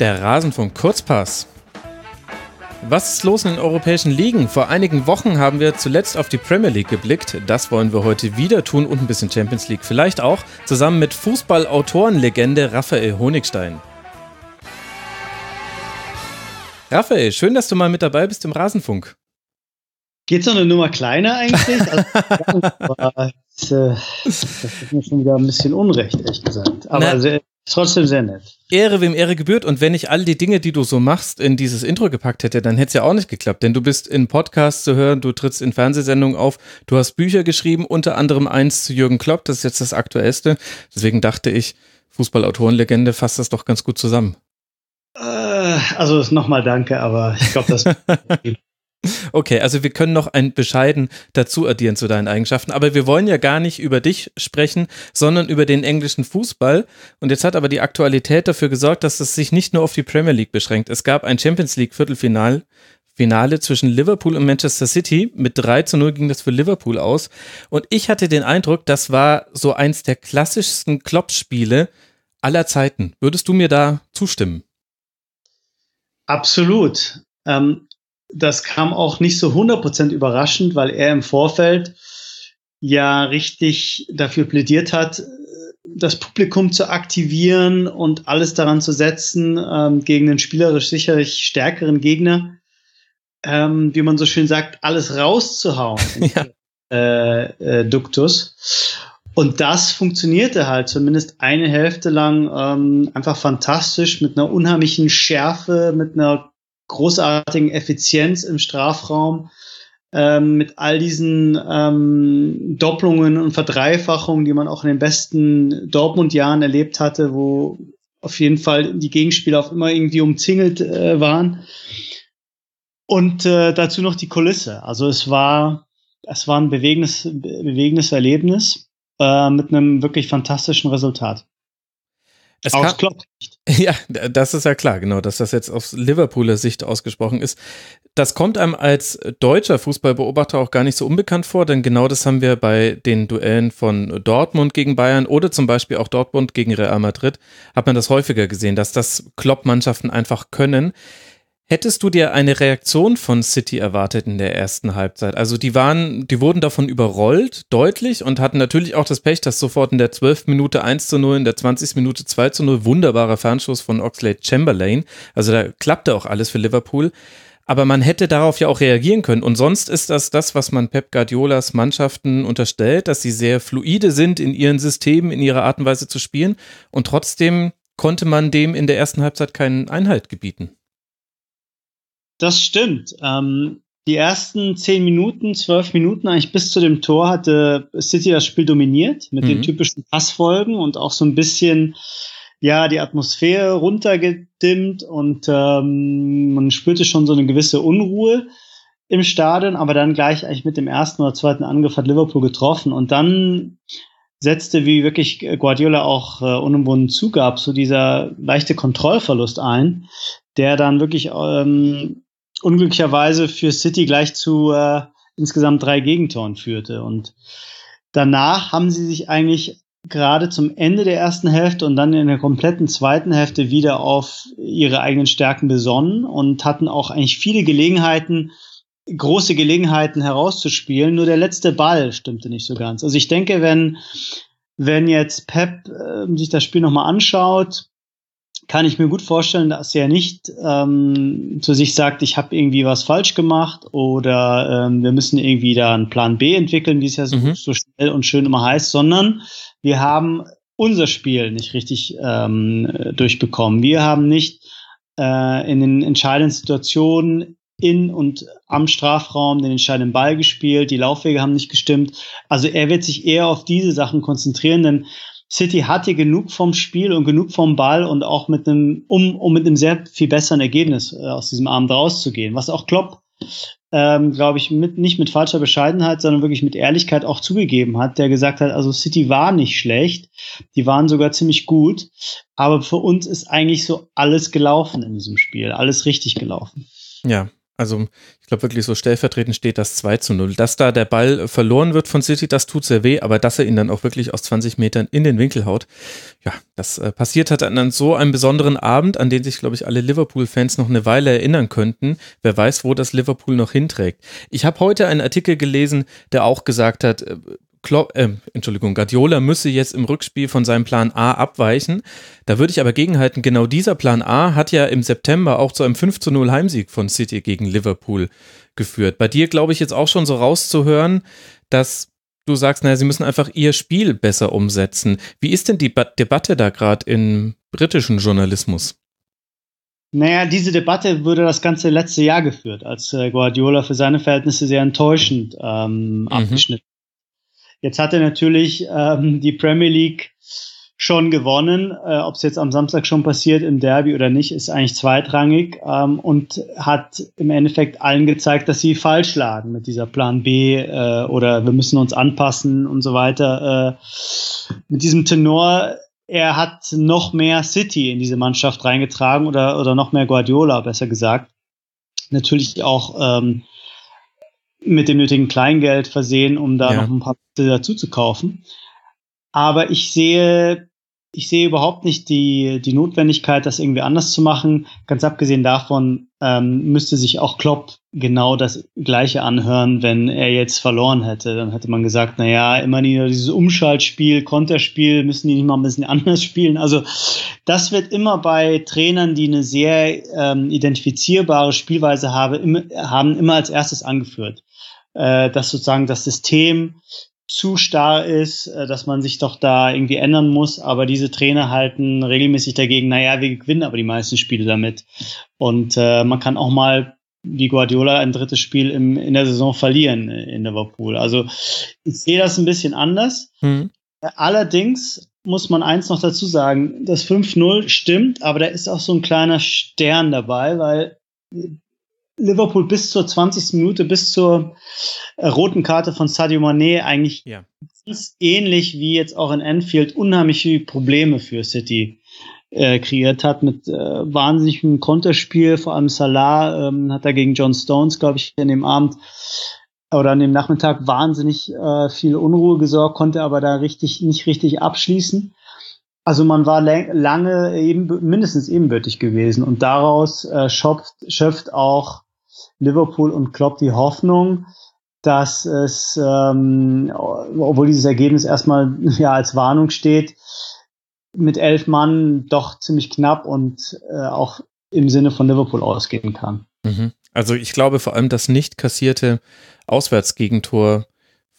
Der Rasenfunk Kurzpass. Was ist los in den europäischen Ligen? Vor einigen Wochen haben wir zuletzt auf die Premier League geblickt. Das wollen wir heute wieder tun und ein bisschen Champions League vielleicht auch, zusammen mit Fußballautorenlegende Raphael Honigstein. Raphael, schön, dass du mal mit dabei bist im Rasenfunk. Geht's noch eine Nummer kleiner eigentlich? Also, das, das, ist mir schon wieder ein bisschen unrecht, ehrlich gesagt. Aber Na, trotzdem sehr nett. Ehre, wem Ehre gebührt. Und wenn ich all die Dinge, die du so machst, in dieses Intro gepackt hätte, dann hätte es ja auch nicht geklappt. Denn du bist in Podcasts zu hören, du trittst in Fernsehsendungen auf, du hast Bücher geschrieben, unter anderem eins zu Jürgen Klopp, das ist jetzt das aktuellste. Deswegen dachte ich, Fußballautorenlegende fasst das doch ganz gut zusammen. Äh, also nochmal danke, aber ich glaube, das Okay, also wir können noch ein bescheiden dazu addieren zu deinen Eigenschaften, aber wir wollen ja gar nicht über dich sprechen, sondern über den englischen Fußball. Und jetzt hat aber die Aktualität dafür gesorgt, dass es sich nicht nur auf die Premier League beschränkt. Es gab ein Champions League Viertelfinal. Finale zwischen Liverpool und Manchester City. Mit 3 zu 0 ging das für Liverpool aus. Und ich hatte den Eindruck, das war so eins der klassischsten Klopp-Spiele aller Zeiten. Würdest du mir da zustimmen? Absolut. Ähm, das kam auch nicht so 100% überraschend, weil er im Vorfeld ja richtig dafür plädiert hat, das Publikum zu aktivieren und alles daran zu setzen, ähm, gegen den spielerisch sicherlich stärkeren Gegner, ähm, wie man so schön sagt, alles rauszuhauen. ja. äh, äh, Duktus. Und das funktionierte halt zumindest eine Hälfte lang ähm, einfach fantastisch mit einer unheimlichen Schärfe, mit einer großartigen Effizienz im Strafraum, ähm, mit all diesen ähm, Doppelungen und Verdreifachungen, die man auch in den besten Dortmund-Jahren erlebt hatte, wo auf jeden Fall die Gegenspieler auch immer irgendwie umzingelt äh, waren. Und äh, dazu noch die Kulisse. Also es war, es war ein bewegendes, bewegendes Erlebnis äh, mit einem wirklich fantastischen Resultat. Es aus Klopp. Ja, das ist ja klar, genau, dass das jetzt aus Liverpooler Sicht ausgesprochen ist. Das kommt einem als deutscher Fußballbeobachter auch gar nicht so unbekannt vor, denn genau das haben wir bei den Duellen von Dortmund gegen Bayern oder zum Beispiel auch Dortmund gegen Real Madrid, hat man das häufiger gesehen, dass das Klopp-Mannschaften einfach können. Hättest du dir eine Reaktion von City erwartet in der ersten Halbzeit? Also die waren, die wurden davon überrollt, deutlich und hatten natürlich auch das Pech, dass sofort in der 12. Minute 1 zu 0, in der 20. Minute 2 zu 0, wunderbarer Fernschuss von Oxlade Chamberlain. Also da klappte auch alles für Liverpool. Aber man hätte darauf ja auch reagieren können. Und sonst ist das das, was man Pep Guardiolas Mannschaften unterstellt, dass sie sehr fluide sind in ihren Systemen, in ihrer Art und Weise zu spielen. Und trotzdem konnte man dem in der ersten Halbzeit keinen Einhalt gebieten. Das stimmt. Ähm, die ersten zehn Minuten, zwölf Minuten, eigentlich bis zu dem Tor, hatte City das Spiel dominiert mit mhm. den typischen Passfolgen und auch so ein bisschen ja die Atmosphäre runtergedimmt und ähm, man spürte schon so eine gewisse Unruhe im Stadion, aber dann gleich eigentlich mit dem ersten oder zweiten Angriff hat Liverpool getroffen und dann setzte, wie wirklich Guardiola auch äh, unumwunden zugab, so dieser leichte Kontrollverlust ein, der dann wirklich ähm, unglücklicherweise für City gleich zu äh, insgesamt drei Gegentoren führte. Und danach haben sie sich eigentlich gerade zum Ende der ersten Hälfte und dann in der kompletten zweiten Hälfte wieder auf ihre eigenen Stärken besonnen und hatten auch eigentlich viele Gelegenheiten, große Gelegenheiten herauszuspielen. Nur der letzte Ball stimmte nicht so ganz. Also ich denke, wenn, wenn jetzt Pep äh, sich das Spiel nochmal anschaut, kann ich mir gut vorstellen, dass er nicht ähm, zu sich sagt, ich habe irgendwie was falsch gemacht oder ähm, wir müssen irgendwie da einen Plan B entwickeln, wie es ja so, mhm. so schnell und schön immer heißt, sondern wir haben unser Spiel nicht richtig ähm, durchbekommen. Wir haben nicht äh, in den entscheidenden Situationen in und am Strafraum den entscheidenden Ball gespielt, die Laufwege haben nicht gestimmt. Also er wird sich eher auf diese Sachen konzentrieren, denn City hatte genug vom Spiel und genug vom Ball und auch mit einem, um, um mit einem sehr viel besseren Ergebnis äh, aus diesem Abend rauszugehen. Was auch Klopp, ähm, glaube ich, mit, nicht mit falscher Bescheidenheit, sondern wirklich mit Ehrlichkeit auch zugegeben hat, der gesagt hat, also City war nicht schlecht, die waren sogar ziemlich gut, aber für uns ist eigentlich so alles gelaufen in diesem Spiel, alles richtig gelaufen. Ja, Also ich glaube wirklich so stellvertretend steht das 2 zu 0. Dass da der Ball verloren wird von City, das tut sehr weh, aber dass er ihn dann auch wirklich aus 20 Metern in den Winkel haut, ja, das äh, passiert hat an so einem besonderen Abend, an den sich, glaube ich, alle Liverpool-Fans noch eine Weile erinnern könnten. Wer weiß, wo das Liverpool noch hinträgt. Ich habe heute einen Artikel gelesen, der auch gesagt hat, äh, Klopp, äh, Entschuldigung, Guardiola müsse jetzt im Rückspiel von seinem Plan A abweichen. Da würde ich aber gegenhalten, genau dieser Plan A hat ja im September auch zu einem 5 zu 0 Heimsieg von City gegen Liverpool geführt. Bei dir glaube ich jetzt auch schon so rauszuhören, dass du sagst, naja, sie müssen einfach ihr Spiel besser umsetzen. Wie ist denn die ba Debatte da gerade im britischen Journalismus? Naja, diese Debatte wurde das ganze letzte Jahr geführt, als äh, Guardiola für seine Verhältnisse sehr enttäuschend ähm, mhm. abgeschnitten Jetzt hat er natürlich ähm, die Premier League schon gewonnen. Äh, Ob es jetzt am Samstag schon passiert im Derby oder nicht, ist eigentlich zweitrangig ähm, und hat im Endeffekt allen gezeigt, dass sie falsch lagen mit dieser Plan B äh, oder wir müssen uns anpassen und so weiter. Äh, mit diesem Tenor, er hat noch mehr City in diese Mannschaft reingetragen oder, oder noch mehr Guardiola, besser gesagt. Natürlich auch ähm, mit dem nötigen Kleingeld versehen, um da ja. noch ein paar dazu zu kaufen. Aber ich sehe, ich sehe überhaupt nicht die, die Notwendigkeit, das irgendwie anders zu machen. Ganz abgesehen davon ähm, müsste sich auch Klopp genau das Gleiche anhören, wenn er jetzt verloren hätte. Dann hätte man gesagt, na ja, immer nur dieses Umschaltspiel, Konterspiel, müssen die nicht mal ein bisschen anders spielen. Also das wird immer bei Trainern, die eine sehr ähm, identifizierbare Spielweise habe, immer, haben, immer als erstes angeführt äh, dass sozusagen das System zu starr ist, äh, dass man sich doch da irgendwie ändern muss. Aber diese Trainer halten regelmäßig dagegen, naja, wir gewinnen aber die meisten Spiele damit. Und äh, man kann auch mal wie Guardiola ein drittes Spiel im, in der Saison verlieren in Liverpool. Also ich sehe das ein bisschen anders. Mhm. Allerdings muss man eins noch dazu sagen, das 5-0 stimmt, aber da ist auch so ein kleiner Stern dabei, weil Liverpool bis zur 20. Minute, bis zur äh, roten Karte von Sadio Mané eigentlich ja. ähnlich wie jetzt auch in Anfield unheimliche Probleme für City äh, kreiert hat mit äh, wahnsinnigem Konterspiel, vor allem Salah ähm, hat da gegen John Stones, glaube ich, in dem Abend oder an dem Nachmittag wahnsinnig äh, viel Unruhe gesorgt, konnte aber da richtig nicht richtig abschließen. Also man war lange eben mindestens ebenbürtig gewesen und daraus äh, schöpft, schöpft auch Liverpool und Klopp die Hoffnung, dass es, ähm, obwohl dieses Ergebnis erstmal ja als Warnung steht, mit elf Mann doch ziemlich knapp und äh, auch im Sinne von Liverpool ausgehen kann. Mhm. Also ich glaube vor allem das nicht kassierte Auswärtsgegentor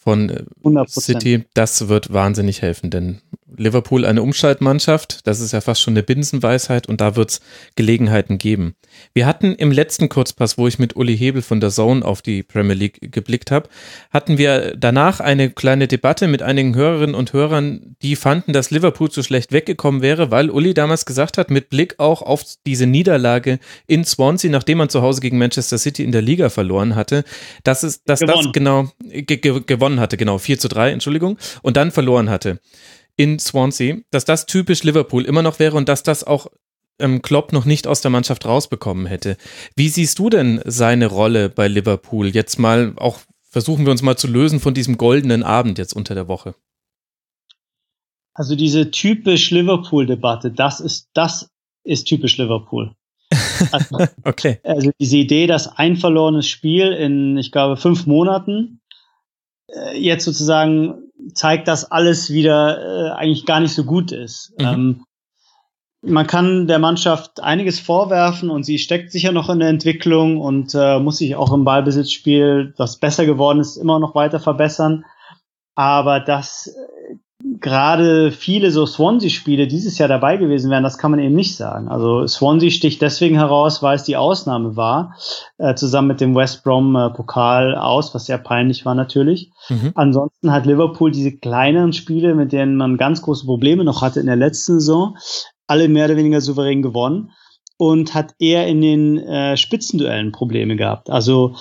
von 100%. Äh, City, das wird wahnsinnig helfen, denn Liverpool eine Umschaltmannschaft, das ist ja fast schon eine Binsenweisheit und da wird es Gelegenheiten geben. Wir hatten im letzten Kurzpass, wo ich mit Uli Hebel von der Zone auf die Premier League geblickt habe, hatten wir danach eine kleine Debatte mit einigen Hörerinnen und Hörern, die fanden, dass Liverpool zu schlecht weggekommen wäre, weil Uli damals gesagt hat, mit Blick auch auf diese Niederlage in Swansea, nachdem man zu Hause gegen Manchester City in der Liga verloren hatte, dass es, dass gewonnen. das genau ge gewonnen hatte, genau, 4 zu 3, Entschuldigung, und dann verloren hatte in Swansea, dass das typisch Liverpool immer noch wäre und dass das auch ähm, Klopp noch nicht aus der Mannschaft rausbekommen hätte. Wie siehst du denn seine Rolle bei Liverpool? Jetzt mal auch versuchen wir uns mal zu lösen von diesem goldenen Abend jetzt unter der Woche. Also diese typisch Liverpool-Debatte, das ist, das ist typisch Liverpool. Also, okay. Also diese Idee, dass ein verlorenes Spiel in, ich glaube, fünf Monaten jetzt sozusagen zeigt, dass alles wieder äh, eigentlich gar nicht so gut ist. Mhm. Ähm, man kann der Mannschaft einiges vorwerfen und sie steckt sicher noch in der Entwicklung und äh, muss sich auch im Ballbesitzspiel, was besser geworden ist, immer noch weiter verbessern. Aber dass äh, gerade viele so Swansea-Spiele dieses Jahr dabei gewesen wären, das kann man eben nicht sagen. Also Swansea sticht deswegen heraus, weil es die Ausnahme war, äh, zusammen mit dem West Brom-Pokal äh, aus, was sehr peinlich war natürlich. Mhm. Ansonsten hat Liverpool diese kleineren Spiele, mit denen man ganz große Probleme noch hatte in der letzten Saison, alle mehr oder weniger souverän gewonnen und hat eher in den äh, Spitzenduellen Probleme gehabt. Also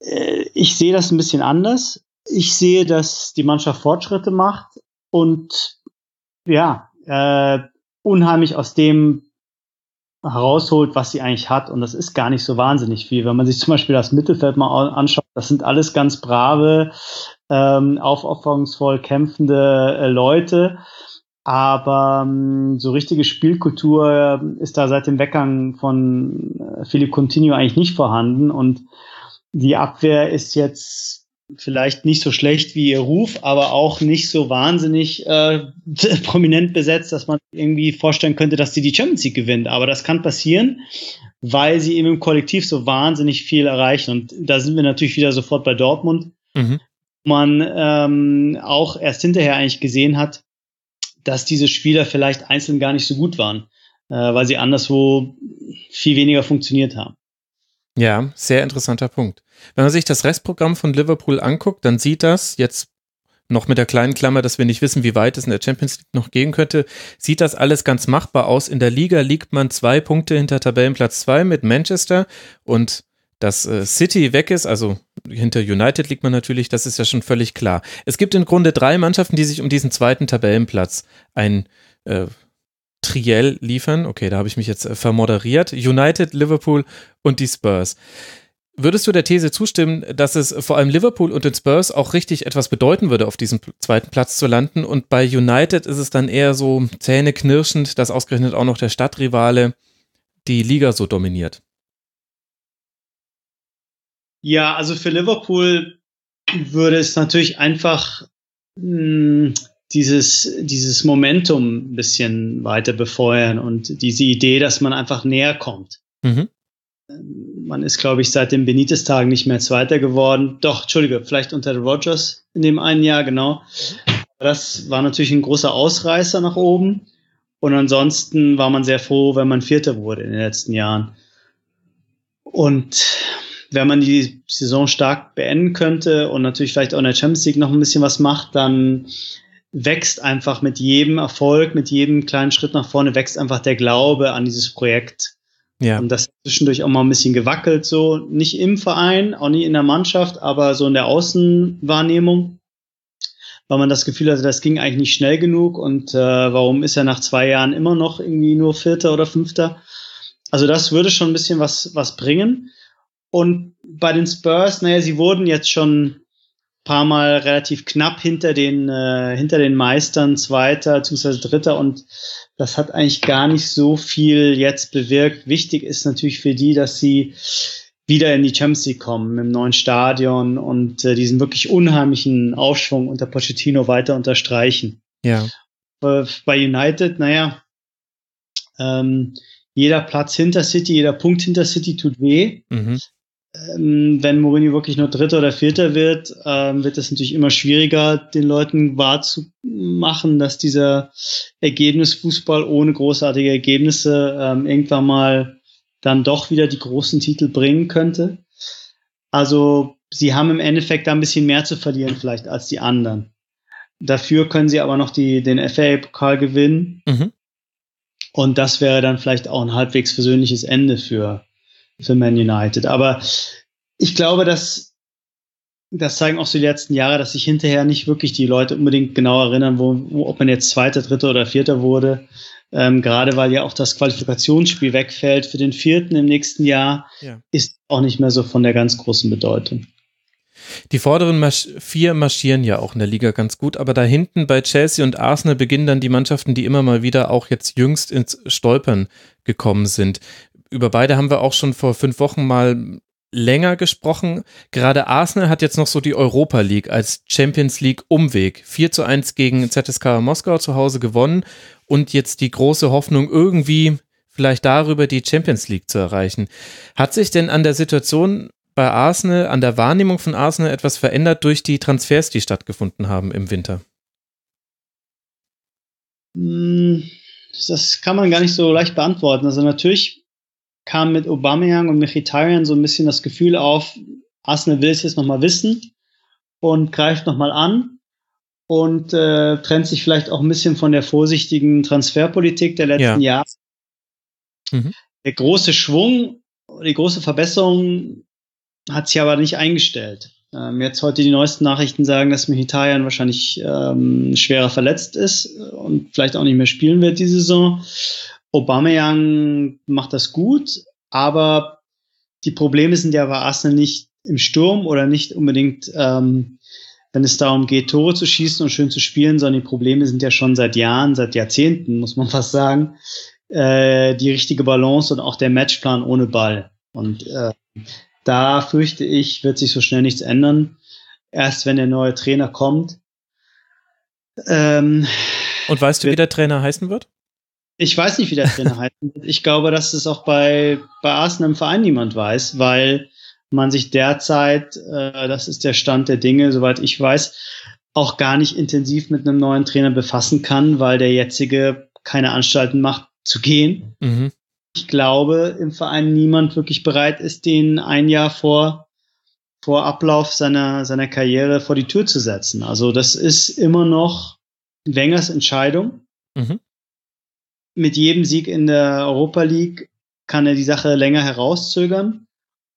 äh, ich sehe das ein bisschen anders. Ich sehe, dass die Mannschaft Fortschritte macht und ja, äh, unheimlich aus dem herausholt, was sie eigentlich hat. Und das ist gar nicht so wahnsinnig viel. Wenn man sich zum Beispiel das Mittelfeld mal anschaut, das sind alles ganz brave, ähm, aufopferungsvoll kämpfende äh, Leute. Aber ähm, so richtige Spielkultur ist da seit dem Weggang von äh, Philipp Coutinho eigentlich nicht vorhanden. Und die Abwehr ist jetzt vielleicht nicht so schlecht wie ihr Ruf, aber auch nicht so wahnsinnig äh, prominent besetzt, dass man irgendwie vorstellen könnte, dass sie die Champions League gewinnt. Aber das kann passieren, weil sie eben im Kollektiv so wahnsinnig viel erreichen. Und da sind wir natürlich wieder sofort bei Dortmund. Mhm. Man ähm, auch erst hinterher eigentlich gesehen hat, dass diese Spieler vielleicht einzeln gar nicht so gut waren, äh, weil sie anderswo viel weniger funktioniert haben. Ja, sehr interessanter Punkt. Wenn man sich das Restprogramm von Liverpool anguckt, dann sieht das jetzt noch mit der kleinen Klammer, dass wir nicht wissen, wie weit es in der Champions League noch gehen könnte, sieht das alles ganz machbar aus. In der Liga liegt man zwei Punkte hinter Tabellenplatz zwei mit Manchester und dass äh, City weg ist, also hinter United liegt man natürlich, das ist ja schon völlig klar. Es gibt im Grunde drei Mannschaften, die sich um diesen zweiten Tabellenplatz ein äh, Triell liefern. Okay, da habe ich mich jetzt äh, vermoderiert. United, Liverpool und die Spurs. Würdest du der These zustimmen, dass es vor allem Liverpool und den Spurs auch richtig etwas bedeuten würde, auf diesem zweiten Platz zu landen? Und bei United ist es dann eher so zähneknirschend, dass ausgerechnet auch noch der Stadtrivale die Liga so dominiert. Ja, also für Liverpool würde es natürlich einfach hm, dieses, dieses Momentum ein bisschen weiter befeuern und diese Idee, dass man einfach näher kommt. Mhm. Man ist, glaube ich, seit den Benitez-Tagen nicht mehr Zweiter geworden. Doch, Entschuldige, vielleicht unter Rogers in dem einen Jahr, genau. Das war natürlich ein großer Ausreißer nach oben. Und ansonsten war man sehr froh, wenn man Vierter wurde in den letzten Jahren. Und wenn man die Saison stark beenden könnte und natürlich vielleicht auch in der Champions League noch ein bisschen was macht, dann wächst einfach mit jedem Erfolg, mit jedem kleinen Schritt nach vorne, wächst einfach der Glaube an dieses Projekt. Ja. Und das zwischendurch auch mal ein bisschen gewackelt, so nicht im Verein, auch nicht in der Mannschaft, aber so in der Außenwahrnehmung, weil man das Gefühl hatte, das ging eigentlich nicht schnell genug und äh, warum ist er nach zwei Jahren immer noch irgendwie nur Vierter oder Fünfter? Also das würde schon ein bisschen was, was bringen. Und bei den Spurs, naja, sie wurden jetzt schon paar Mal relativ knapp hinter den, äh, hinter den Meistern, Zweiter bzw. Dritter und das hat eigentlich gar nicht so viel jetzt bewirkt. Wichtig ist natürlich für die, dass sie wieder in die Champions League kommen im neuen Stadion und äh, diesen wirklich unheimlichen Aufschwung unter Pochettino weiter unterstreichen. Ja. Äh, bei United, naja, ähm, jeder Platz hinter City, jeder Punkt hinter City tut weh. Mhm wenn Mourinho wirklich nur Dritter oder Vierter wird, ähm, wird es natürlich immer schwieriger, den Leuten wahrzumachen, dass dieser Ergebnisfußball ohne großartige Ergebnisse ähm, irgendwann mal dann doch wieder die großen Titel bringen könnte. Also sie haben im Endeffekt da ein bisschen mehr zu verlieren vielleicht als die anderen. Dafür können sie aber noch die, den FA-Pokal gewinnen. Mhm. Und das wäre dann vielleicht auch ein halbwegs versöhnliches Ende für, für Man United. Aber ich glaube, dass das zeigen auch so die letzten Jahre, dass sich hinterher nicht wirklich die Leute unbedingt genau erinnern, wo, wo ob man jetzt Zweiter, Dritter oder Vierter wurde. Ähm, gerade weil ja auch das Qualifikationsspiel wegfällt für den Vierten im nächsten Jahr, ja. ist auch nicht mehr so von der ganz großen Bedeutung. Die vorderen Marsch vier marschieren ja auch in der Liga ganz gut, aber da hinten bei Chelsea und Arsenal beginnen dann die Mannschaften, die immer mal wieder auch jetzt jüngst ins Stolpern gekommen sind über beide haben wir auch schon vor fünf Wochen mal länger gesprochen. Gerade Arsenal hat jetzt noch so die Europa League als Champions League Umweg. 4 zu 1 gegen ZSK Moskau zu Hause gewonnen und jetzt die große Hoffnung irgendwie vielleicht darüber die Champions League zu erreichen. Hat sich denn an der Situation bei Arsenal, an der Wahrnehmung von Arsenal etwas verändert durch die Transfers, die stattgefunden haben im Winter? Hm, das kann man gar nicht so leicht beantworten. Also natürlich kam mit Aubameyang und Mkhitaryan so ein bisschen das Gefühl auf, Arsenal will es jetzt nochmal wissen und greift nochmal an und äh, trennt sich vielleicht auch ein bisschen von der vorsichtigen Transferpolitik der letzten ja. Jahre. Mhm. Der große Schwung, die große Verbesserung hat sich aber nicht eingestellt. Ähm, jetzt heute die neuesten Nachrichten sagen, dass Mkhitaryan wahrscheinlich ähm, schwerer verletzt ist und vielleicht auch nicht mehr spielen wird die Saison. Aubameyang macht das gut, aber die Probleme sind ja bei Arsenal nicht im Sturm oder nicht unbedingt, ähm, wenn es darum geht, Tore zu schießen und schön zu spielen, sondern die Probleme sind ja schon seit Jahren, seit Jahrzehnten, muss man fast sagen, äh, die richtige Balance und auch der Matchplan ohne Ball. Und äh, da fürchte ich, wird sich so schnell nichts ändern. Erst wenn der neue Trainer kommt. Ähm, und weißt du, wie der Trainer heißen wird? Ich weiß nicht, wie der Trainer wird. Ich glaube, dass es auch bei, bei Arsenal im Verein niemand weiß, weil man sich derzeit, äh, das ist der Stand der Dinge, soweit ich weiß, auch gar nicht intensiv mit einem neuen Trainer befassen kann, weil der jetzige keine Anstalten macht zu gehen. Mhm. Ich glaube, im Verein niemand wirklich bereit ist, den ein Jahr vor, vor Ablauf seiner, seiner Karriere vor die Tür zu setzen. Also das ist immer noch Wengers Entscheidung. Mhm. Mit jedem Sieg in der Europa League kann er die Sache länger herauszögern.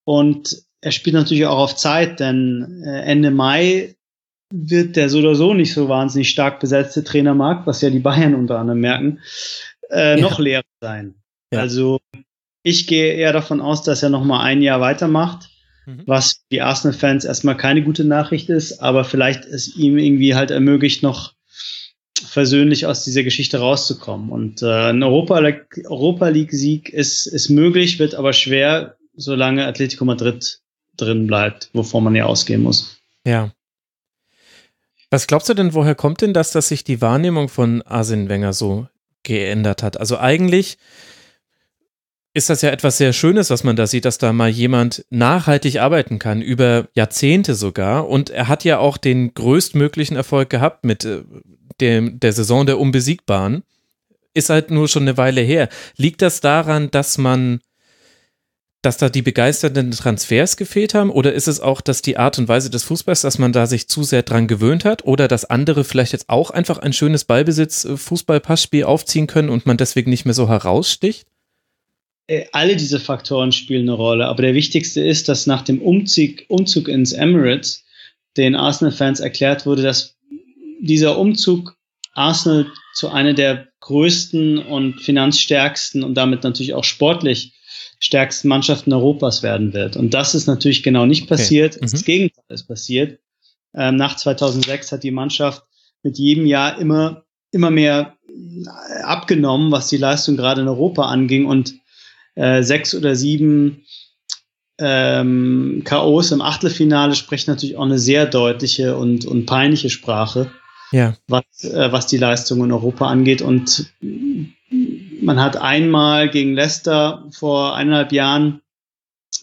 Und er spielt natürlich auch auf Zeit, denn äh, Ende Mai wird der so oder so nicht so wahnsinnig stark besetzte Trainermarkt, was ja die Bayern unter anderem merken, äh, noch ja. leer sein. Ja. Also ich gehe eher davon aus, dass er noch mal ein Jahr weitermacht, mhm. was die Arsenal-Fans erstmal keine gute Nachricht ist, aber vielleicht es ihm irgendwie halt ermöglicht, noch versöhnlich aus dieser Geschichte rauszukommen. Und äh, ein Europa, Europa League-Sieg ist, ist möglich, wird aber schwer, solange Atletico Madrid drin bleibt, wovon man ja ausgehen muss. Ja. Was glaubst du denn, woher kommt denn das, dass sich die Wahrnehmung von Arsene Wenger so geändert hat? Also eigentlich ist das ja etwas sehr Schönes, was man da sieht, dass da mal jemand nachhaltig arbeiten kann, über Jahrzehnte sogar. Und er hat ja auch den größtmöglichen Erfolg gehabt mit äh, dem, der Saison der Unbesiegbaren. Ist halt nur schon eine Weile her. Liegt das daran, dass man dass da die begeisternden Transfers gefehlt haben? Oder ist es auch, dass die Art und Weise des Fußballs, dass man da sich zu sehr dran gewöhnt hat? Oder dass andere vielleicht jetzt auch einfach ein schönes Ballbesitz-Fußball-Passspiel äh, aufziehen können und man deswegen nicht mehr so heraussticht? Äh, alle diese Faktoren spielen eine Rolle. Aber der wichtigste ist, dass nach dem Umzug, Umzug ins Emirates den Arsenal-Fans erklärt wurde, dass dieser Umzug Arsenal zu einer der größten und finanzstärksten und damit natürlich auch sportlich stärksten Mannschaften Europas werden wird. Und das ist natürlich genau nicht passiert. Okay. Mhm. Das Gegenteil ist passiert. Ähm, nach 2006 hat die Mannschaft mit jedem Jahr immer, immer mehr äh, abgenommen, was die Leistung gerade in Europa anging und äh, sechs oder sieben ähm, K.O.s im Achtelfinale sprechen natürlich auch eine sehr deutliche und, und peinliche Sprache, ja. was, äh, was die Leistung in Europa angeht. Und man hat einmal gegen Leicester vor eineinhalb Jahren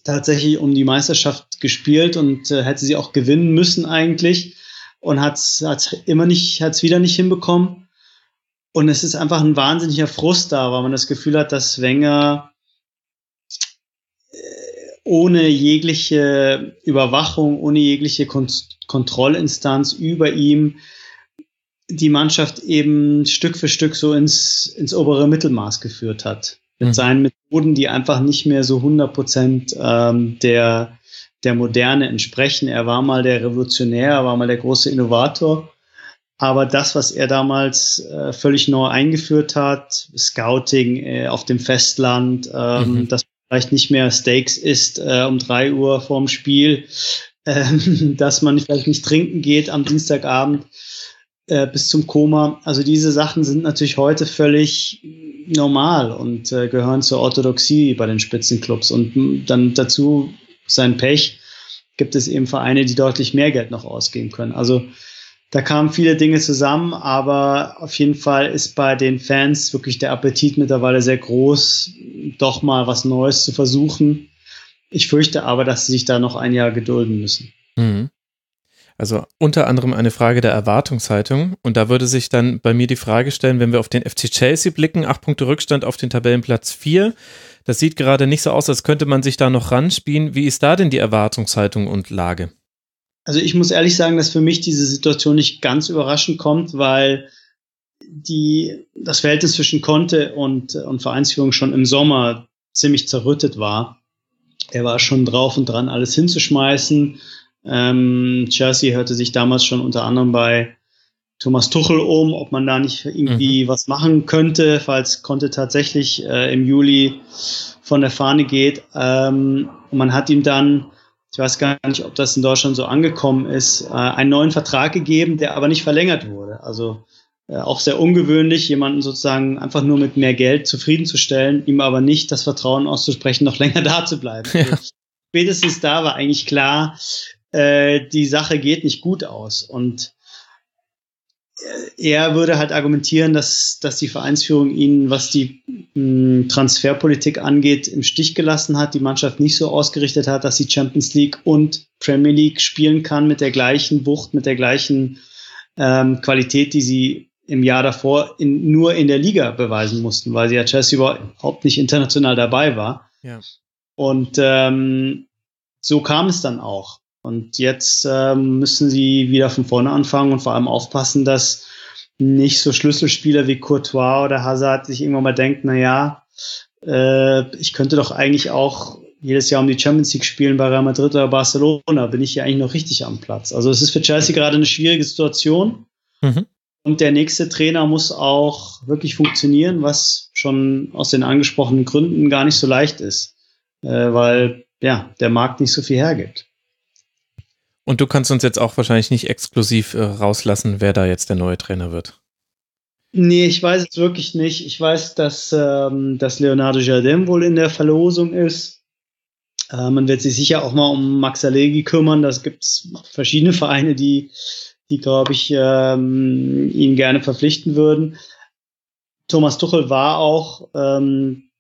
tatsächlich um die Meisterschaft gespielt und äh, hätte sie auch gewinnen müssen eigentlich und hat es immer nicht, hat es wieder nicht hinbekommen. Und es ist einfach ein wahnsinniger Frust da, weil man das Gefühl hat, dass Wenger äh, ohne jegliche Überwachung, ohne jegliche Kont Kontrollinstanz über ihm die Mannschaft eben Stück für Stück so ins, ins obere Mittelmaß geführt hat. Mit mhm. seinen Methoden, die einfach nicht mehr so 100 Prozent ähm, der, der Moderne entsprechen. Er war mal der Revolutionär, er war mal der große Innovator. Aber das, was er damals äh, völlig neu eingeführt hat, Scouting äh, auf dem Festland, ähm, mhm. dass vielleicht nicht mehr Steaks isst äh, um drei Uhr vorm Spiel, ähm, dass man vielleicht nicht trinken geht am Dienstagabend, äh, bis zum Koma. Also diese Sachen sind natürlich heute völlig normal und äh, gehören zur Orthodoxie bei den Spitzenclubs. Und dann dazu sein Pech gibt es eben Vereine, die deutlich mehr Geld noch ausgeben können. Also da kamen viele Dinge zusammen, aber auf jeden Fall ist bei den Fans wirklich der Appetit mittlerweile sehr groß, doch mal was Neues zu versuchen. Ich fürchte aber, dass sie sich da noch ein Jahr gedulden müssen. Mhm. Also unter anderem eine Frage der Erwartungshaltung. Und da würde sich dann bei mir die Frage stellen, wenn wir auf den FC Chelsea blicken, acht Punkte Rückstand auf den Tabellenplatz vier. Das sieht gerade nicht so aus, als könnte man sich da noch ranspielen. Wie ist da denn die Erwartungshaltung und Lage? Also ich muss ehrlich sagen, dass für mich diese Situation nicht ganz überraschend kommt, weil die, das Verhältnis zwischen Conte und, und Vereinsführung schon im Sommer ziemlich zerrüttet war. Er war schon drauf und dran, alles hinzuschmeißen ähm, Chelsea hörte sich damals schon unter anderem bei, Thomas Tuchel um, ob man da nicht irgendwie mhm. was machen könnte, falls Conte tatsächlich äh, im Juli von der Fahne geht. Ähm, und man hat ihm dann, ich weiß gar nicht, ob das in Deutschland so angekommen ist, äh, einen neuen Vertrag gegeben, der aber nicht verlängert wurde. Also äh, auch sehr ungewöhnlich, jemanden sozusagen einfach nur mit mehr Geld zufriedenzustellen, ihm aber nicht das Vertrauen auszusprechen, noch länger da zu bleiben. Ja. Also, spätestens da war eigentlich klar, äh, die Sache geht nicht gut aus. Und er würde halt argumentieren, dass, dass die Vereinsführung ihn, was die mh, hm, Transferpolitik angeht, im Stich gelassen hat, die Mannschaft nicht so ausgerichtet hat, dass sie Champions League und Premier League spielen kann mit der gleichen Wucht, mit der gleichen ähm, Qualität, die sie im Jahr davor in, nur in der Liga beweisen mussten, weil sie ja Chelsea überhaupt nicht international dabei war. Ja. Und ähm, so kam es dann auch. Und jetzt ähm, müssen sie wieder von vorne anfangen und vor allem aufpassen, dass nicht so Schlüsselspieler wie Courtois oder Hazard sich irgendwann mal denken, na ja, äh, ich könnte doch eigentlich auch jedes Jahr um die Champions League spielen bei Real Madrid oder Barcelona, bin ich ja eigentlich noch richtig am Platz. Also es ist für Chelsea gerade eine schwierige Situation. Mhm. Und der nächste Trainer muss auch wirklich funktionieren, was schon aus den angesprochenen Gründen gar nicht so leicht ist, äh, weil ja der Markt nicht so viel hergibt. Und du kannst uns jetzt auch wahrscheinlich nicht exklusiv äh, rauslassen, wer da jetzt der neue Trainer wird. Nee, ich weiß es wirklich nicht. Ich weiß, dass, ähm, dass Leonardo Jardim wohl in der Verlosung ist. Äh, man wird sich sicher auch mal um Max Allegri kümmern. Das gibt es verschiedene Vereine, die, die glaube ich, ähm, ihn gerne verpflichten würden. Thomas Tuchel war auch ähm,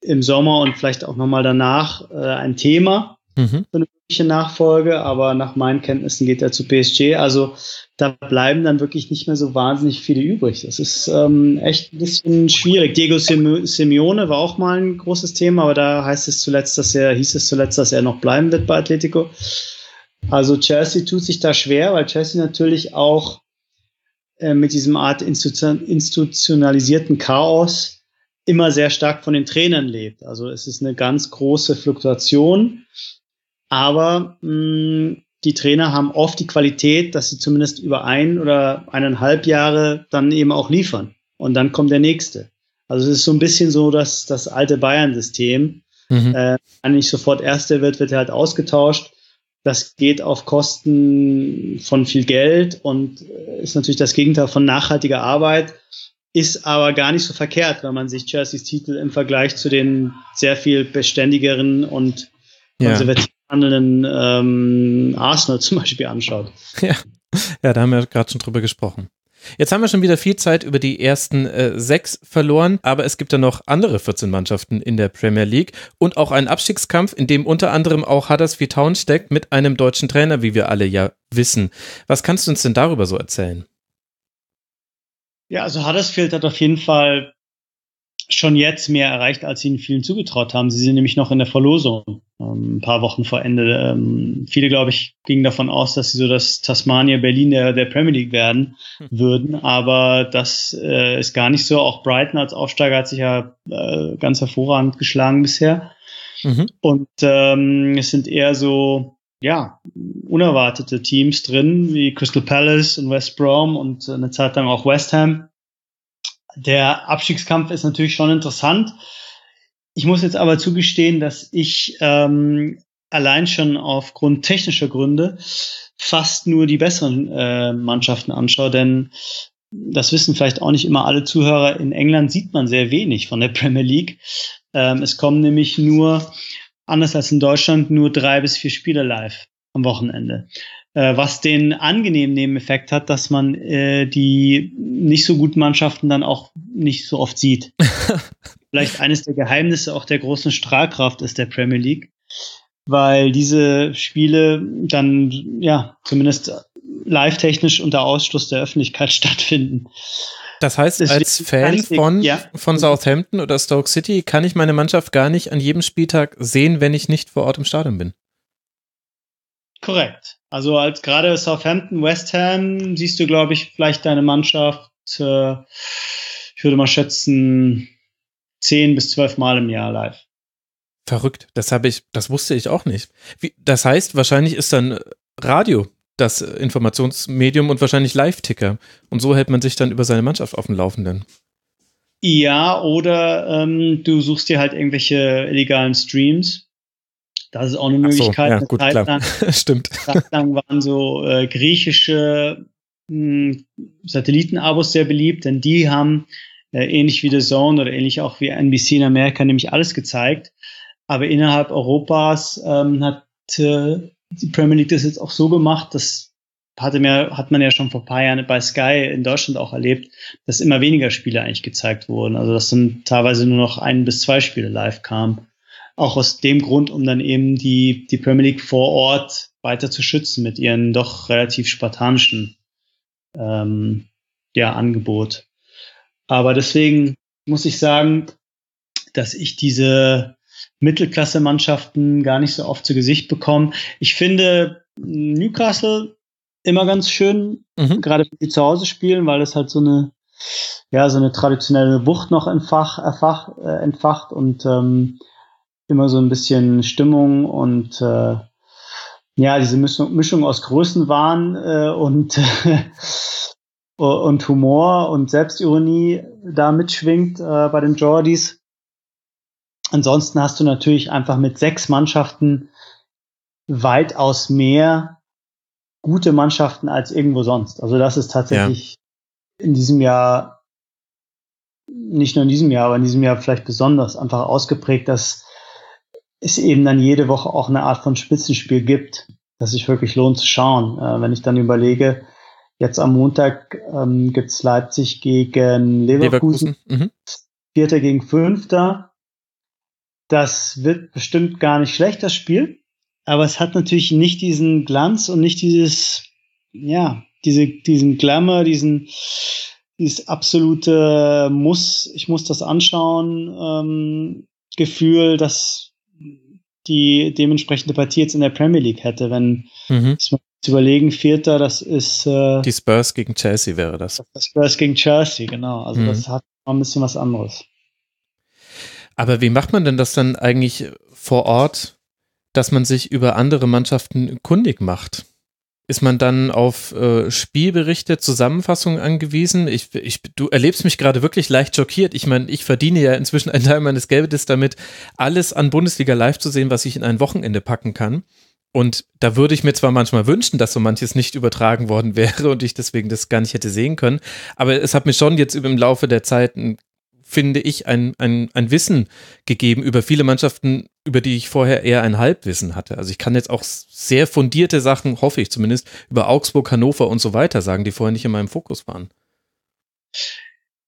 im Sommer und vielleicht auch nochmal danach äh, ein Thema mhm. für eine Nachfolge, aber nach meinen Kenntnissen geht er zu PSG. Also da bleiben dann wirklich nicht mehr so wahnsinnig viele übrig. Das ist ähm, echt ein bisschen schwierig. Diego Simeone war auch mal ein großes Thema, aber da heißt es zuletzt, dass er, hieß es zuletzt, dass er noch bleiben wird bei Atletico. Also Chelsea tut sich da schwer, weil Chelsea natürlich auch äh, mit diesem Art institutionalisierten Chaos immer sehr stark von den Trainern lebt. Also es ist eine ganz große Fluktuation aber mh, mm, die Trainer haben oft die Qualität, dass sie zumindest über ein oder eineinhalb Jahre dann eben auch liefern. Und dann kommt der nächste. Also es ist so ein bisschen so das, das alte Bayern-System. Mhm. Äh, wenn nicht sofort Erster wird, wird er halt ausgetauscht. Das geht auf Kosten von viel Geld und ist natürlich das Gegenteil von nachhaltiger Arbeit, ist aber gar nicht so verkehrt, wenn man sich Chelseas Titel im Vergleich zu den sehr viel beständigeren und konservativen handelnden ähm, Arsenal zum Beispiel anschaut. Ja. ja, da haben wir gerade schon drüber gesprochen. Jetzt haben wir schon wieder viel Zeit über die ersten äh, sechs verloren, aber es gibt ja noch andere 14 Mannschaften in der Premier League und auch einen Abstiegskampf, in dem unter anderem auch Huddersfield Town steckt mit einem deutschen Trainer, wie wir alle ja wissen. Was kannst du uns denn darüber so erzählen? Ja, also Huddersfield hat auf jeden Fall schon jetzt mehr erreicht, als sie ihnen vielen zugetraut haben. Sie sind nämlich noch in der Verlosung, ähm, ein paar Wochen vor Ende. Ähm, viele, glaube ich, gingen davon aus, dass sie so das Tasmania Berlin der, der Premier League werden hm. würden, aber das äh, ist gar nicht so. Auch Brighton als Aufsteiger hat sich ja äh, ganz hervorragend geschlagen bisher. Mhm. Und ähm, es sind eher so, ja, unerwartete Teams drin, wie Crystal Palace und West Brom und äh, eine Zeit lang auch West Ham der Abstiegskampf ist natürlich schon interessant. Ich muss jetzt aber zugestehen, dass ich ähm, allein schon aufgrund technischer Gründe fast nur die besseren äh, Mannschaften anschaue, denn das wissen vielleicht auch nicht immer alle Zuhörer. In England sieht man sehr wenig von der Premier League. Ähm, es kommen nämlich nur, anders als in Deutschland, nur drei bis vier Spiele live am Wochenende. Äh, was den angenehmen Nebeneffekt hat, dass man äh, die nicht so guten Mannschaften dann auch nicht so oft sieht. Vielleicht eines der Geheimnisse auch der großen Strahlkraft ist der Premier League, weil diese Spiele dann ja zumindest live-technisch unter Ausschluss der Öffentlichkeit stattfinden. Das heißt, Deswegen als Fan von, ja. von Southampton oder Stoke City kann ich meine Mannschaft gar nicht an jedem Spieltag sehen, wenn ich nicht vor Ort im Stadion bin. Korrekt. Also als gerade Southampton, West Ham siehst du, glaube ich, vielleicht deine Mannschaft, äh, ich würde mal schätzen, zehn bis zwölf Mal im Jahr live. Verrückt. Das habe ich, das wusste ich auch nicht. Wie, das heißt, wahrscheinlich ist dann Radio das Informationsmedium und wahrscheinlich Live-Ticker. Und so hält man sich dann über seine Mannschaft auf dem Laufenden. Ja, oder ähm, du suchst dir halt irgendwelche illegalen Streams. Das ist auch eine Möglichkeit. So, ja, gut, Zeit lang, Stimmt. Zeit lang waren so äh, griechische hm, Satellitenabos sehr beliebt, denn die haben äh, ähnlich wie The Zone oder ähnlich auch wie NBC in Amerika nämlich alles gezeigt. Aber innerhalb Europas ähm, hat äh, die Premier League das jetzt auch so gemacht, dass hatte mir, hat man ja schon vor paar Jahren bei Sky in Deutschland auch erlebt, dass immer weniger Spiele eigentlich gezeigt wurden. Also dass dann teilweise nur noch ein bis zwei Spiele live kamen. Auch aus dem Grund, um dann eben die, die Premier League vor Ort weiter zu schützen mit ihren doch relativ spartanischen ähm, ja, Angebot. Aber deswegen muss ich sagen, dass ich diese Mittelklasse-Mannschaften gar nicht so oft zu Gesicht bekomme. Ich finde Newcastle immer ganz schön, mhm. gerade wenn die zu Hause spielen, weil es halt so eine, ja, so eine traditionelle Wucht noch entfach, erfach, äh, entfacht und ähm, immer so ein bisschen Stimmung und äh, ja, diese Mischung, Mischung aus Größenwahn äh, und und Humor und Selbstironie da mitschwingt äh, bei den Geordies. Ansonsten hast du natürlich einfach mit sechs Mannschaften weitaus mehr gute Mannschaften als irgendwo sonst. Also das ist tatsächlich ja. in diesem Jahr, nicht nur in diesem Jahr, aber in diesem Jahr vielleicht besonders einfach ausgeprägt, dass es eben dann jede Woche auch eine Art von Spitzenspiel gibt, das sich wirklich lohnt zu schauen. Äh, wenn ich dann überlege, jetzt am Montag ähm, gibt Leipzig gegen Leverkusen, Leverkusen. Mhm. Vierter gegen Fünfter. Das wird bestimmt gar nicht schlecht, das Spiel. Aber es hat natürlich nicht diesen Glanz und nicht dieses, ja, diese, diesen Glamour, diesen, dieses absolute Muss, ich muss das anschauen, ähm, Gefühl, dass die dementsprechende Partie jetzt in der Premier League hätte, wenn mhm. zu überlegen, Vierter, das ist äh, die Spurs gegen Chelsea wäre das. das Spurs gegen Chelsea, genau. Also mhm. das hat noch ein bisschen was anderes. Aber wie macht man denn das dann eigentlich vor Ort, dass man sich über andere Mannschaften kundig macht? Ist man dann auf äh, Spielberichte, Zusammenfassungen angewiesen? Ich, ich, du erlebst mich gerade wirklich leicht schockiert. Ich meine, ich verdiene ja inzwischen einen Teil meines Geldes damit, alles an Bundesliga live zu sehen, was ich in ein Wochenende packen kann. Und da würde ich mir zwar manchmal wünschen, dass so manches nicht übertragen worden wäre und ich deswegen das gar nicht hätte sehen können, aber es hat mir schon jetzt im Laufe der Zeit ein finde ich, ein, ein, ein Wissen gegeben über viele Mannschaften, über die ich vorher eher ein Halbwissen hatte. Also ich kann jetzt auch sehr fundierte Sachen, hoffe ich zumindest, über Augsburg, Hannover und so weiter sagen, die vorher nicht in meinem Fokus waren.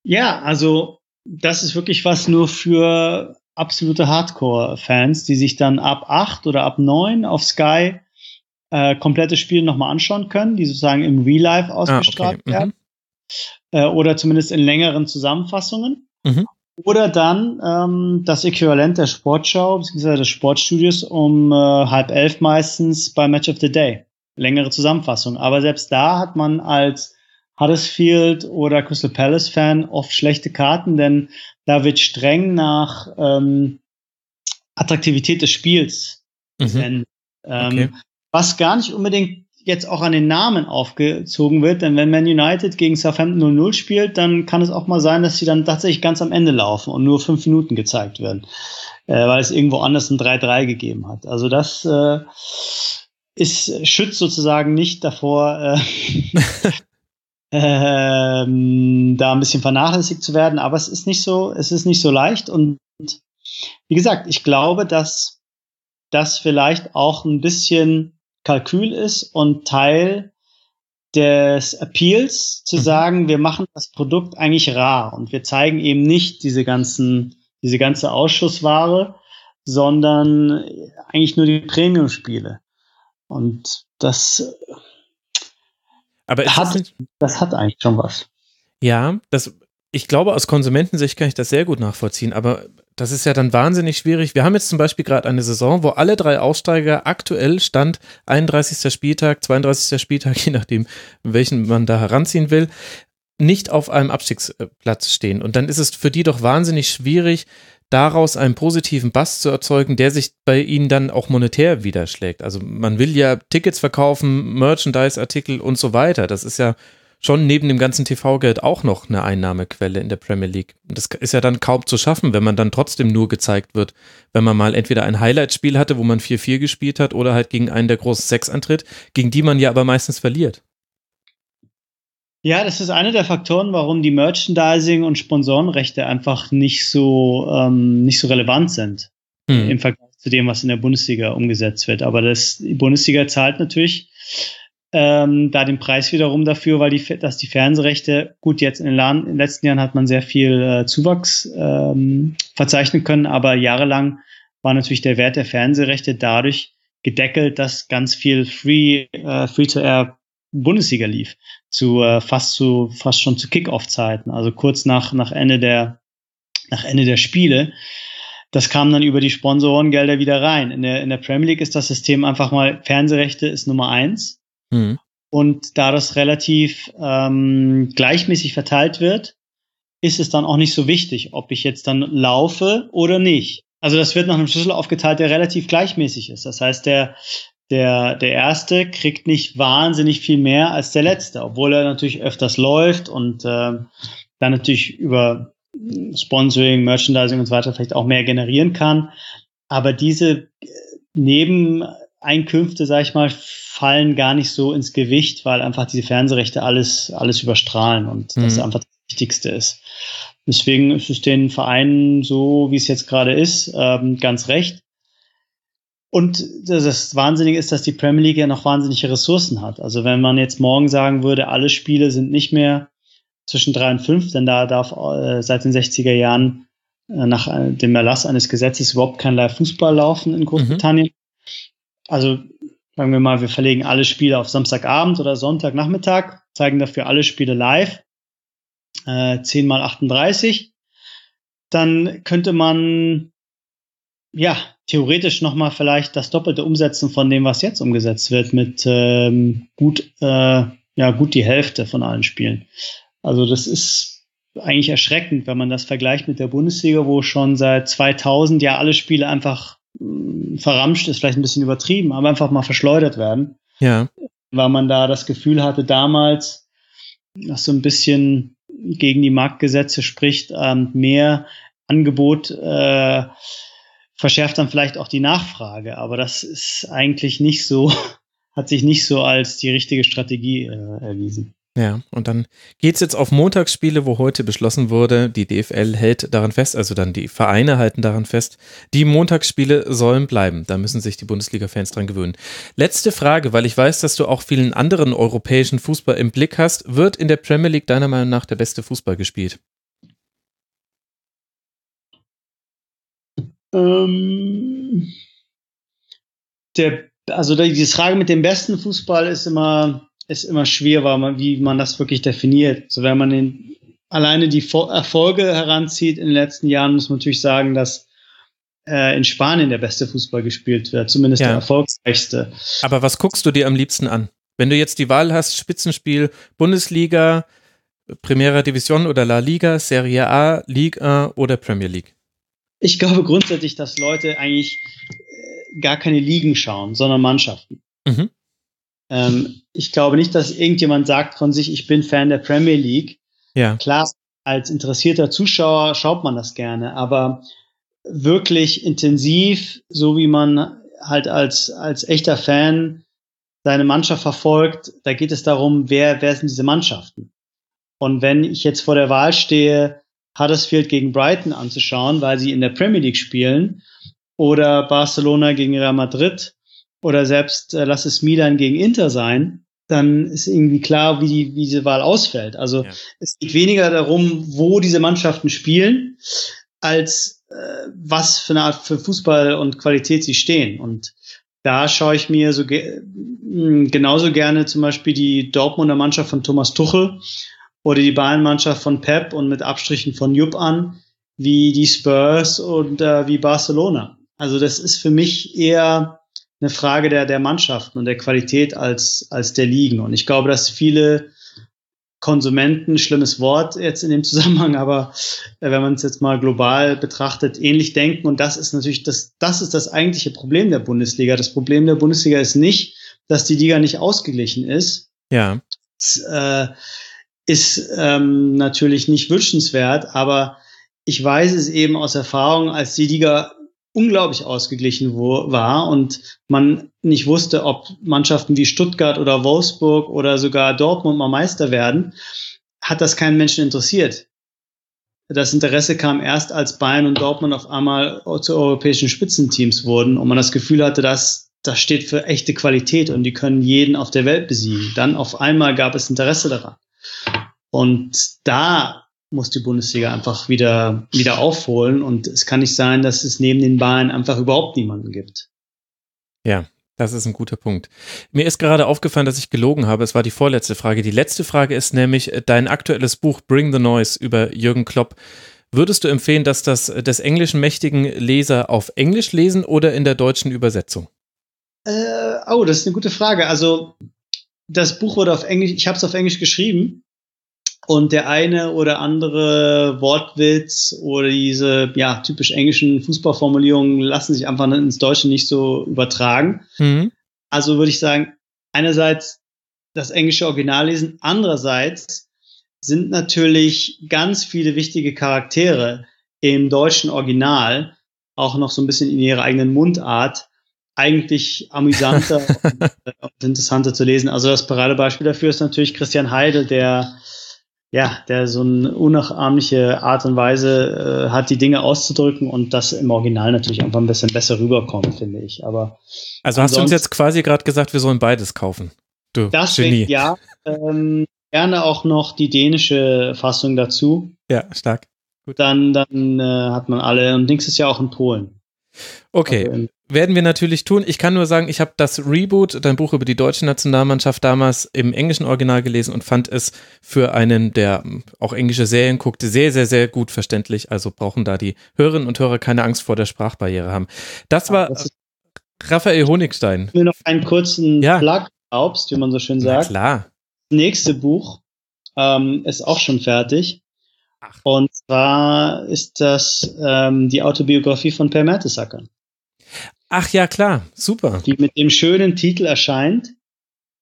Ja, also das ist wirklich was nur für absolute Hardcore-Fans, die sich dann ab acht oder ab neun auf Sky äh, komplette Spiele nochmal anschauen können, die sozusagen im Real Life ausgestrahlt ah, okay. werden. Mhm. Äh, oder zumindest in längeren Zusammenfassungen. Mhm. Oder dann ähm, das Äquivalent der Sportschau bzw. des Sportstudios um äh, halb elf meistens bei Match of the Day. Längere Zusammenfassung. Aber selbst da hat man als Huddersfield oder Crystal Palace Fan oft schlechte Karten, denn da wird streng nach ähm, Attraktivität des Spiels mhm. Ähm, okay. Was gar nicht unbedingt jetzt auch an den Namen aufgezogen wird, denn wenn Man United gegen Southampton 0-0 spielt, dann kann es auch mal sein, dass sie dann tatsächlich ganz am Ende laufen und nur fünf Minuten gezeigt werden, äh, weil es irgendwo anders ein 3-3 gegeben hat. Also das äh, ist, schützt sozusagen nicht davor, äh, ähm, da ein bisschen vernachlässigt zu werden, aber es ist nicht so, es ist nicht so leicht. Und wie gesagt, ich glaube, dass das vielleicht auch ein bisschen Kalkül ist und Teil des Appeals zu mhm. sagen, wir machen das Produkt eigentlich rar und wir zeigen eben nicht diese ganzen, diese ganze Ausschussware, sondern eigentlich nur die Premium-Spiele. Und das aber hat, das, das hat eigentlich schon was. Ja, das, ich glaube, aus Konsumentensicht kann ich das sehr gut nachvollziehen, aber das ist ja dann wahnsinnig schwierig. Wir haben jetzt zum Beispiel gerade eine Saison, wo alle drei Aufsteiger aktuell Stand 31. Spieltag, 32. Spieltag, je nachdem, welchen man da heranziehen will, nicht auf einem Abstiegsplatz stehen. Und dann ist es für die doch wahnsinnig schwierig, daraus einen positiven Bass zu erzeugen, der sich bei ihnen dann auch monetär widerschlägt. Also man will ja Tickets verkaufen, Merchandise-Artikel und so weiter. Das ist ja schon neben dem ganzen TV-Geld auch noch eine Einnahmequelle in der Premier League. Und das ist ja dann kaum zu schaffen, wenn man dann trotzdem nur gezeigt wird, wenn man mal entweder ein Highlight-Spiel hatte, wo man 4-4 gespielt hat, oder halt gegen einen der großen Sechs antritt, gegen die man ja aber meistens verliert. Ja, das ist einer der Faktoren, warum die Merchandising- und Sponsorenrechte einfach nicht so, ähm, nicht so relevant sind hm. im Vergleich zu dem, was in der Bundesliga umgesetzt wird. Aber das, die Bundesliga zahlt natürlich ähm, da den Preis wiederum dafür, weil die, dass die Fernsehrechte, gut, jetzt in den, in den letzten Jahren hat man sehr viel äh, Zuwachs ähm, verzeichnen können, aber jahrelang war natürlich der Wert der Fernsehrechte dadurch gedeckelt, dass ganz viel Free, äh, Free-to-Air Bundesliga lief, zu äh, fast zu fast schon zu Kickoff-Zeiten, also kurz nach nach Ende der nach Ende der Spiele. Das kam dann über die Sponsorengelder wieder rein. In der in der Premier League ist das System einfach mal Fernsehrechte ist Nummer eins Mhm. Und da das relativ ähm, gleichmäßig verteilt wird, ist es dann auch nicht so wichtig, ob ich jetzt dann laufe oder nicht. Also das wird nach einem Schlüssel aufgeteilt, der relativ gleichmäßig ist. Das heißt, der, der, der erste kriegt nicht wahnsinnig viel mehr als der letzte, obwohl er natürlich öfters läuft und äh, dann natürlich über Sponsoring, Merchandising und so weiter vielleicht auch mehr generieren kann. Aber diese Neben Einkünfte, sag ich mal, fallen gar nicht so ins Gewicht, weil einfach diese Fernsehrechte alles, alles überstrahlen und mhm. das einfach das Wichtigste ist. Deswegen ist es den Vereinen so, wie es jetzt gerade ist, ähm, ganz recht. Und das Wahnsinnige ist, dass die Premier League ja noch wahnsinnige Ressourcen hat. Also wenn man jetzt morgen sagen würde, alle Spiele sind nicht mehr zwischen drei und fünf, denn da darf äh, seit den 60er Jahren äh, nach äh, dem Erlass eines Gesetzes überhaupt kein Live-Fußball laufen in Großbritannien. Mhm. Also sagen wir mal, wir verlegen alle Spiele auf Samstagabend oder Sonntagnachmittag, zeigen dafür alle Spiele live, äh, 10 mal 38. Dann könnte man ja theoretisch nochmal vielleicht das Doppelte umsetzen von dem, was jetzt umgesetzt wird, mit ähm, gut, äh, ja, gut die Hälfte von allen Spielen. Also das ist eigentlich erschreckend, wenn man das vergleicht mit der Bundesliga, wo schon seit 2000 ja alle Spiele einfach verramscht ist vielleicht ein bisschen übertrieben, aber einfach mal verschleudert werden. Ja. Weil man da das Gefühl hatte damals, dass so ein bisschen gegen die Marktgesetze spricht, ähm, mehr Angebot äh, verschärft dann vielleicht auch die Nachfrage. Aber das ist eigentlich nicht so, hat sich nicht so als die richtige Strategie äh, erwiesen. Ja, und dann geht es jetzt auf Montagsspiele, wo heute beschlossen wurde, die DFL hält daran fest, also dann die Vereine halten daran fest, die Montagsspiele sollen bleiben. Da müssen sich die Bundesliga-Fans dran gewöhnen. Letzte Frage, weil ich weiß, dass du auch vielen anderen europäischen Fußball im Blick hast. Wird in der Premier League deiner Meinung nach der beste Fußball gespielt? Ähm, der, also die Frage mit dem besten Fußball ist immer ist immer schwer, man, wie man das wirklich definiert. So, wenn man den, alleine die Erfolge heranzieht in den letzten Jahren, muss man natürlich sagen, dass äh, in Spanien der beste Fußball gespielt wird, zumindest ja. der erfolgreichste. Aber was guckst du dir am liebsten an? Wenn du jetzt die Wahl hast, Spitzenspiel, Bundesliga, Primera Division oder La Liga, Serie A, Liga oder Premier League? Ich glaube grundsätzlich, dass Leute eigentlich äh, gar keine Ligen schauen, sondern Mannschaften. Mhm. Ähm, ich glaube nicht, dass irgendjemand sagt von sich, ich bin Fan der Premier League. Ja. Klar, als interessierter Zuschauer schaut man das gerne, aber wirklich intensiv, so wie man halt als, als echter Fan seine Mannschaft verfolgt, da geht es darum, wer, wer sind diese Mannschaften? Und wenn ich jetzt vor der Wahl stehe, Huddersfield gegen Brighton anzuschauen, weil sie in der Premier League spielen, oder Barcelona gegen Real Madrid, oder selbst äh, lass es Milan gegen Inter sein, dann ist irgendwie klar, wie, die, wie diese Wahl ausfällt. Also ja. es geht weniger darum, wo diese Mannschaften spielen, als äh, was für eine Art für Fußball und Qualität sie stehen. Und da schaue ich mir so ge hm, genauso gerne zum Beispiel die Dortmunder Mannschaft von Thomas Tuchel oder die Bayern-Mannschaft von Pep und mit Abstrichen von Jupp an, wie die Spurs und äh, wie Barcelona. Also das ist für mich eher eine Frage der, der Mannschaften und der Qualität als, als der Ligen. Und ich glaube, dass viele Konsumenten, schlimmes Wort jetzt in dem Zusammenhang, aber äh, wenn man es jetzt mal global betrachtet, ähnlich denken. Und das ist natürlich das, das ist das eigentliche Problem der Bundesliga. Das Problem der Bundesliga ist nicht, dass die Liga nicht ausgeglichen ist. Ja. Das, äh, ist ähm, natürlich nicht wünschenswert, aber ich weiß es eben aus Erfahrung, als die Liga unglaublich ausgeglichen wo, war und man nicht wusste, ob Mannschaften wie Stuttgart oder Wolfsburg oder sogar Dortmund mal Meister werden, hat das keinen Menschen interessiert. Das Interesse kam erst, als Bayern und Dortmund auf einmal zu europäischen Spitzenteams wurden und man das Gefühl hatte, dass das steht für echte Qualität und die können jeden auf der Welt besiegen. Dann auf einmal gab es Interesse daran. Und da muss die Bundesliga einfach wieder, wieder aufholen. Und es kann nicht sein, dass es neben den Bayern einfach überhaupt niemanden gibt. Ja, das ist ein guter Punkt. Mir ist gerade aufgefallen, dass ich gelogen habe. Es war die vorletzte Frage. Die letzte Frage ist nämlich äh, dein aktuelles Buch Bring the Noise über Jürgen Klopp. Würdest du empfehlen, dass das des englischen mächtigen Leser auf Englisch lesen oder in der deutschen Übersetzung? Äh, oh, das ist eine gute Frage. Also das Buch wurde auf Englisch, ich habe es auf Englisch geschrieben und der eine oder andere Wortwitz oder diese ja, typisch englischen Fußballformulierungen lassen sich einfach ins Deutsche nicht so übertragen. Mhm. Also würde ich sagen, einerseits das englische Original lesen, andererseits sind natürlich ganz viele wichtige Charaktere im deutschen Original auch noch so ein bisschen in ihrer eigenen Mundart eigentlich amüsanter und interessanter zu lesen. Also das Paradebeispiel dafür ist natürlich Christian Heidel, der ja, der so eine unnachahmliche Art und Weise äh, hat, die Dinge auszudrücken und das im Original natürlich einfach ein bisschen besser rüberkommt, finde ich. Aber also hast du uns jetzt quasi gerade gesagt, wir sollen beides kaufen. Du das Genie. ja. Ähm, gerne auch noch die dänische Fassung dazu. Ja, stark. Gut. Dann, dann äh, hat man alle und links ist ja auch in Polen. Okay. Also werden wir natürlich tun. Ich kann nur sagen, ich habe das Reboot, dein Buch über die deutsche Nationalmannschaft damals im englischen Original gelesen und fand es für einen, der auch englische Serien guckte, sehr, sehr, sehr gut verständlich. Also brauchen da die Hörerinnen und Hörer keine Angst vor der Sprachbarriere haben. Das war das Raphael Honigstein. Ich will noch einen kurzen ja. Plug glaubst, wie man so schön sagt. Na klar. Das nächste Buch ähm, ist auch schon fertig. Ach. Und zwar ist das ähm, die Autobiografie von Per Mertesacker. Ach ja, klar, super. Die mit dem schönen Titel erscheint,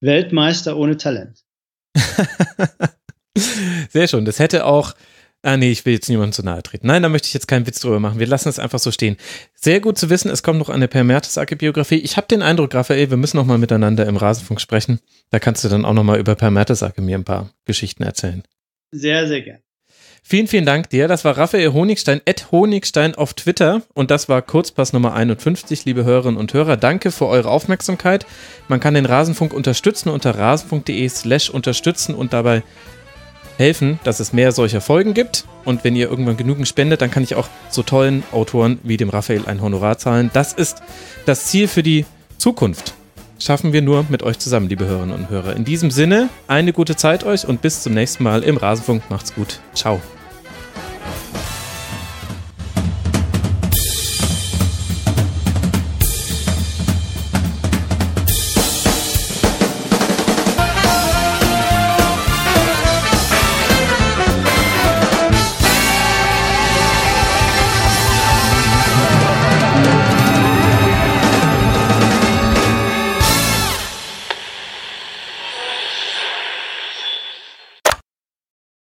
Weltmeister ohne Talent. Sehr schön. Das hätte auch. Ah, nee, ich will jetzt niemandem zu nahe treten. Nein, da möchte ich jetzt keinen Witz drüber machen. Wir lassen es einfach so stehen. Sehr gut zu wissen, es kommt noch eine Per Mertesacker-Biografie. Ich habe den Eindruck, Raphael, wir müssen noch mal miteinander im Rasenfunk sprechen. Da kannst du dann auch noch mal über Per Mertesacker mir ein paar Geschichten erzählen. Sehr, sehr gern. Vielen, vielen Dank dir. Das war Raphael Honigstein, at Honigstein auf Twitter. Und das war Kurzpass Nummer 51, liebe Hörerinnen und Hörer. Danke für eure Aufmerksamkeit. Man kann den Rasenfunk unterstützen unter rasenfunk.de slash unterstützen und dabei helfen, dass es mehr solcher Folgen gibt. Und wenn ihr irgendwann genügend spendet, dann kann ich auch so tollen Autoren wie dem Raphael ein Honorar zahlen. Das ist das Ziel für die Zukunft. Schaffen wir nur mit euch zusammen, liebe Hörerinnen und Hörer. In diesem Sinne, eine gute Zeit euch und bis zum nächsten Mal im Rasenfunk. Macht's gut. Ciao.